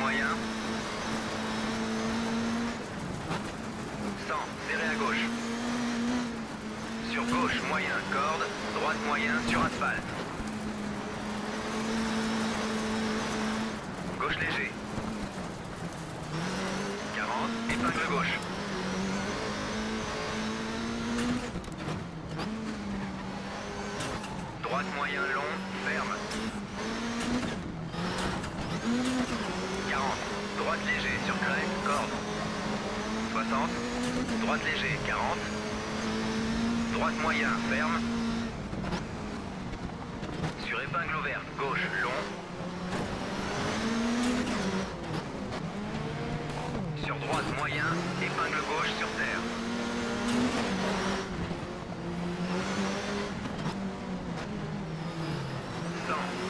moyen. 100, serré à gauche. Sur gauche moyen, corde. Droite moyen, sur asphalte. Gauche léger. 40, épingle gauche. Droite moyen long, ferme. 40. Droite léger sur crête, corde. 60. Droite léger, 40. Droite moyen, ferme. Sur épingle ouverte, gauche, long. Sur droite moyen, épingle gauche sur terre.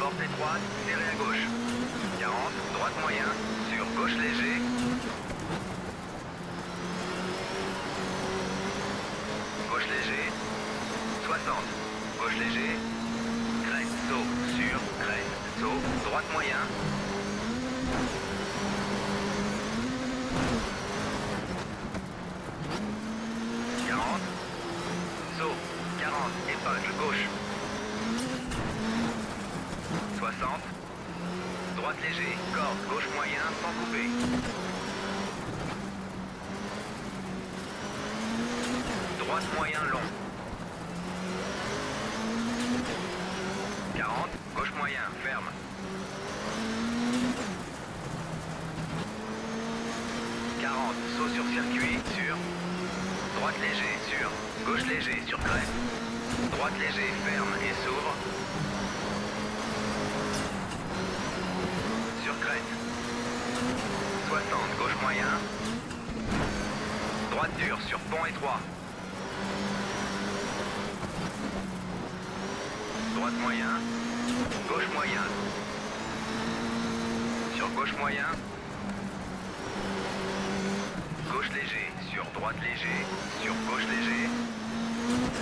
porte étroite, serré à gauche. 40, droite moyen, sur gauche léger. Gauche léger. 60, gauche léger. Crête, saut, sur, crête, saut, droite moyen. Saut, 40, épingle gauche. 60. Droite léger, corde, gauche moyen, sans couper. Droite moyen long. 40, gauche moyen, ferme. saut sur circuit, sur. Droite léger, sur. Gauche léger, sur crête. Droite léger, ferme et s'ouvre. crête. 60, gauche moyen. Droite dure sur pont étroit. Droite moyen. Gauche moyen. Sur gauche moyen. Gauche léger. Sur droite léger. Sur gauche léger.